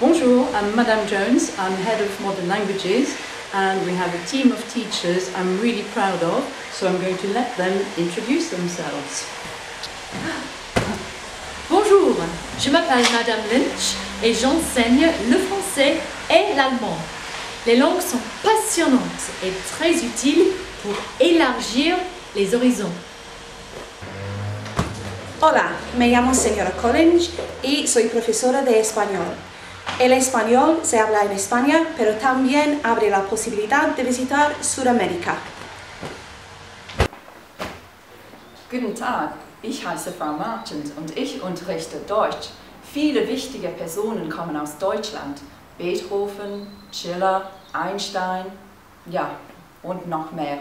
Bonjour, I'm Madame Jones. I'm head of modern languages and we have a team of teachers I'm really proud of, so I'm going to let them introduce themselves. Bonjour, je m'appelle Madame Lynch et j'enseigne le français et l'allemand. Les langues sont passionnantes et très utiles pour élargir les horizons. Hola, me llamo señora Collins y soy profesora de español. El español se habla en España, pero también abre la posibilidad de visitar Sudamérica. Guten Tag, ich heiße Frau Martens und ich unterrichte Deutsch. Viele wichtige Personen kommen aus Deutschland. Beethoven, Schiller, Einstein, ja, und noch mehr.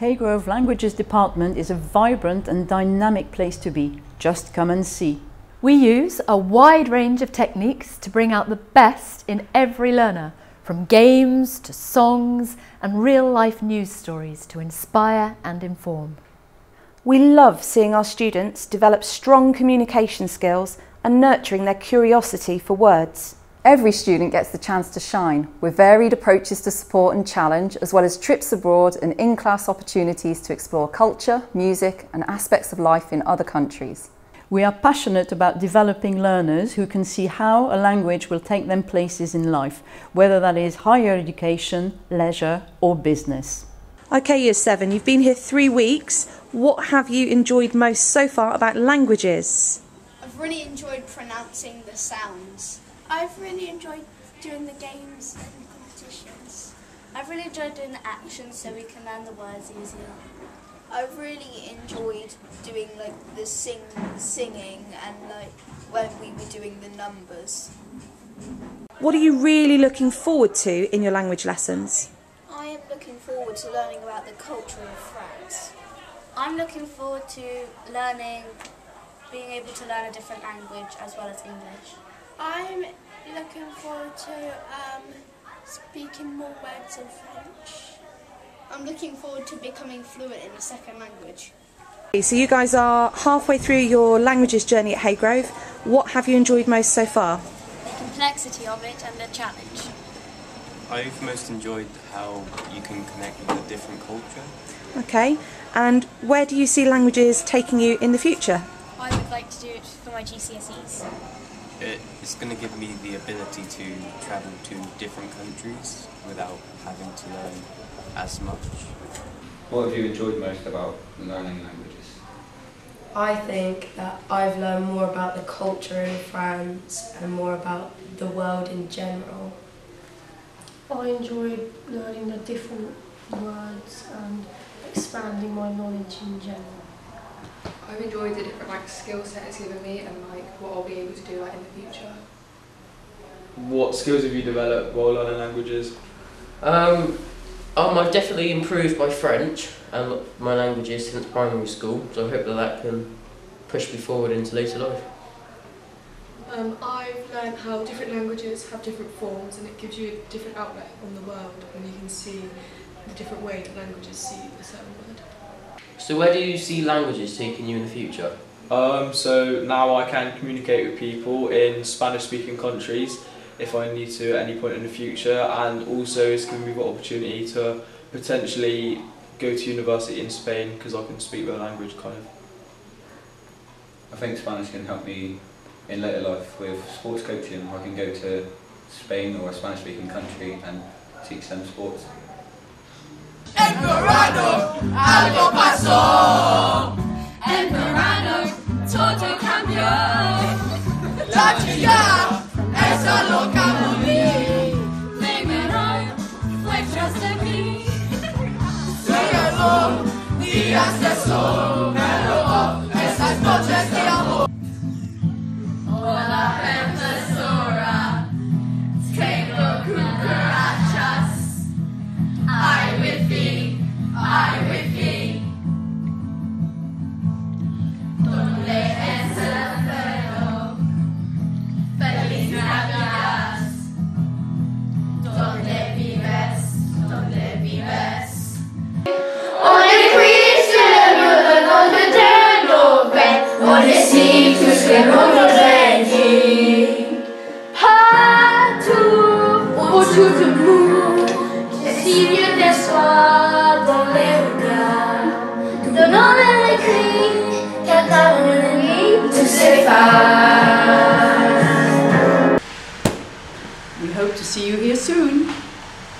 Haygrove Languages Department is a vibrant and dynamic place to be. Just come and see. We use a wide range of techniques to bring out the best in every learner, from games to songs and real life news stories to inspire and inform. We love seeing our students develop strong communication skills and nurturing their curiosity for words. Every student gets the chance to shine with varied approaches to support and challenge, as well as trips abroad and in-class opportunities to explore culture, music and aspects of life in other countries. We are passionate about developing learners who can see how a language will take them places in life, whether that is higher education, leisure or business. Okay, Year 7, you've been here three weeks. What have you enjoyed most so far about languages? I've really enjoyed pronouncing the sounds. I've really enjoyed doing the games and competitions. I've really enjoyed doing the actions so we can learn the words easier. I've really enjoyed doing like the sing singing and like when we were doing the numbers. What are you really looking forward to in your language lessons? I am looking forward to learning about the culture of France. I'm looking forward to learning, being able to learn a different language as well as English. I'm looking forward to um, speaking more words in French. I'm looking forward to becoming fluent in a second language. So you guys are halfway through your languages journey at Haygrove. What have you enjoyed most so far? The complexity of it and the challenge. I've most enjoyed how you can connect with a different culture. Okay, and where do you see languages taking you in the future? I would like to do it for my GCSEs. It's going to give me the ability to travel to different countries without having to learn as much. What have you enjoyed most about learning languages? I think that I've learned more about the culture in France and more about the world in general. I enjoyed learning the different words and expanding my knowledge in general. I've enjoyed the different like skill set it's given me and like what I'll be able to do like in the future. What skills have you developed while learning languages? Um, um, I've definitely improved my French and my languages since primary school, so I hope that that can push me forward into later life. Um, I've learned how different languages have different forms and it gives you a different outlet on the world and you can see the different way that languages see a certain word. So where do you see languages taking you in the future? Um, so now I can communicate with people in Spanish speaking countries if I need to at any point in the future and also it's given me the opportunity to potentially go to university in Spain because I can speak their language kind of. I think Spanish can help me in later life with sports coaching I can go to Spain or a Spanish speaking country and teach them sports. El verano algo pasó. El verano todo cambió. La chica esa loca morí. Primero fue tras de mí. Se llevó días de sol, We hope to see you here soon.